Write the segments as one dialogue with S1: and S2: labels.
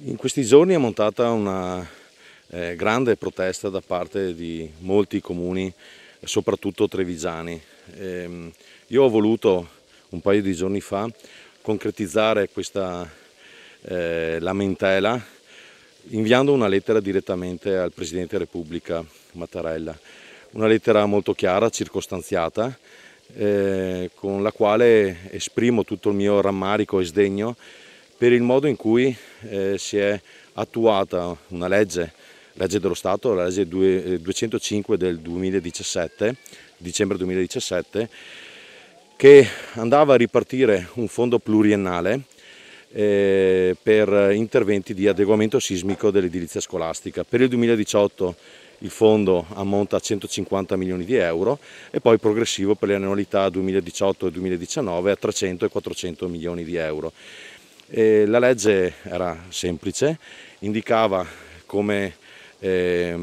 S1: In questi giorni è montata una eh, grande protesta da parte di molti comuni, soprattutto trevigiani. Eh, io ho voluto un paio di giorni fa concretizzare questa eh, lamentela inviando una lettera direttamente al Presidente della Repubblica Mattarella, una lettera molto chiara, circostanziata, eh, con la quale esprimo tutto il mio rammarico e sdegno per il modo in cui eh, si è attuata una legge, legge dello Stato, la legge 205 eh, del 2017, dicembre 2017, che andava a ripartire un fondo pluriennale eh, per interventi di adeguamento sismico dell'edilizia scolastica. Per il 2018 il fondo ammonta a 150 milioni di euro e poi progressivo per le annualità 2018 e 2019 a 300 e 400 milioni di euro. E la legge era semplice, indicava come eh,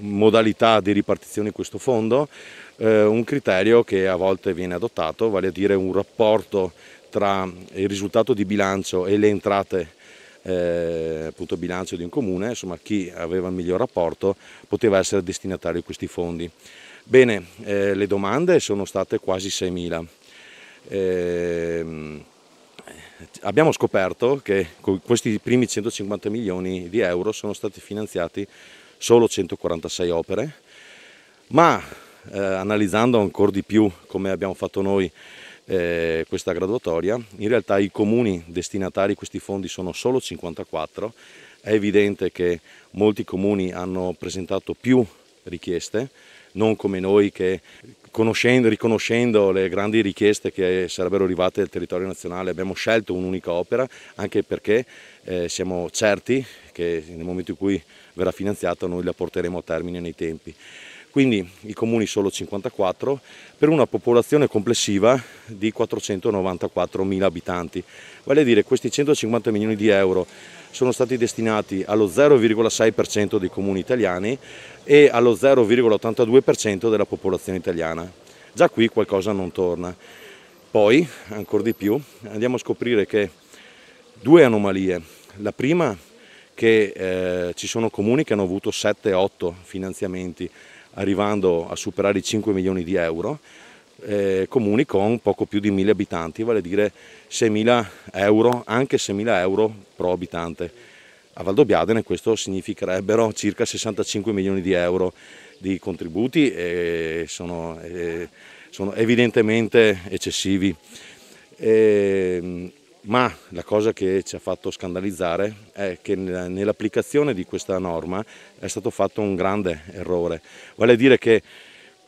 S1: modalità di ripartizione di questo fondo eh, un criterio che a volte viene adottato, vale a dire un rapporto tra il risultato di bilancio e le entrate eh, appunto bilancio di un comune, insomma chi aveva il miglior rapporto poteva essere destinatario di questi fondi. Bene, eh, le domande sono state quasi 6.000. Eh, abbiamo scoperto che con questi primi 150 milioni di euro sono stati finanziati solo 146 opere, ma eh, analizzando ancora di più come abbiamo fatto noi eh, questa graduatoria, in realtà i comuni destinatari di questi fondi sono solo 54, è evidente che molti comuni hanno presentato più richieste, non come noi che conoscendo, riconoscendo le grandi richieste che sarebbero arrivate dal territorio nazionale abbiamo scelto un'unica opera anche perché eh, siamo certi che nel momento in cui verrà finanziata noi la porteremo a termine nei tempi. Quindi i comuni solo 54 per una popolazione complessiva di 494 mila abitanti. Vale a dire questi 150 milioni di euro sono stati destinati allo 0,6% dei comuni italiani e allo 0,82% della popolazione italiana. Già qui qualcosa non torna. Poi, ancora di più, andiamo a scoprire che due anomalie. La prima che eh, ci sono comuni che hanno avuto 7-8 finanziamenti arrivando a superare i 5 milioni di euro, eh, comuni con poco più di 1000 abitanti, vale a dire 6.000 euro, anche 6.000 euro pro abitante. A Valdobbiadene questo significherebbero circa 65 milioni di euro di contributi e sono, eh, sono evidentemente eccessivi. E, ma la cosa che ci ha fatto scandalizzare è che nell'applicazione di questa norma è stato fatto un grande errore, vale a dire che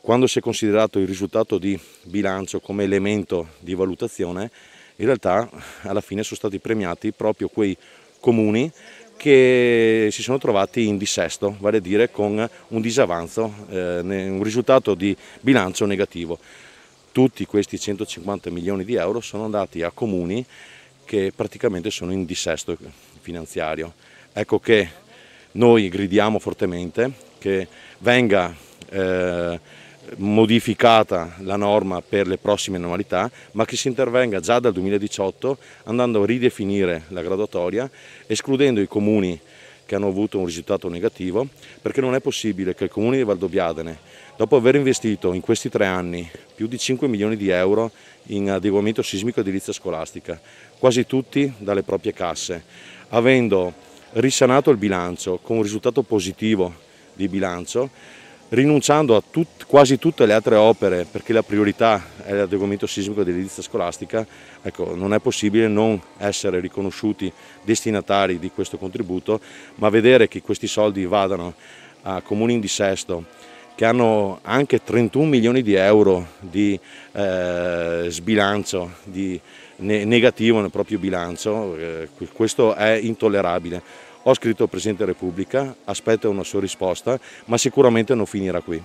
S1: quando si è considerato il risultato di bilancio come elemento di valutazione, in realtà alla fine sono stati premiati proprio quei comuni che si sono trovati in dissesto, vale a dire con un disavanzo, eh, un risultato di bilancio negativo. Tutti questi 150 milioni di euro sono andati a comuni che praticamente sono in dissesto finanziario. Ecco che noi gridiamo fortemente che venga eh, modificata la norma per le prossime annualità, ma che si intervenga già dal 2018 andando a ridefinire la graduatoria, escludendo i comuni che hanno avuto un risultato negativo, perché non è possibile che il comune di Valdobbiadene, dopo aver investito in questi tre anni più di 5 milioni di euro in adeguamento sismico edilizia scolastica, quasi tutti dalle proprie casse, avendo risanato il bilancio con un risultato positivo di bilancio, rinunciando a tut, quasi tutte le altre opere perché la priorità è l'adeguamento sismico dell'edilizia scolastica, ecco, non è possibile non essere riconosciuti destinatari di questo contributo, ma vedere che questi soldi vadano a comuni in dissesto che hanno anche 31 milioni di euro di eh, sbilancio di negativo nel proprio bilancio, eh, questo è intollerabile. Ho scritto al Presidente della Repubblica, aspetto una sua risposta, ma sicuramente non finirà qui.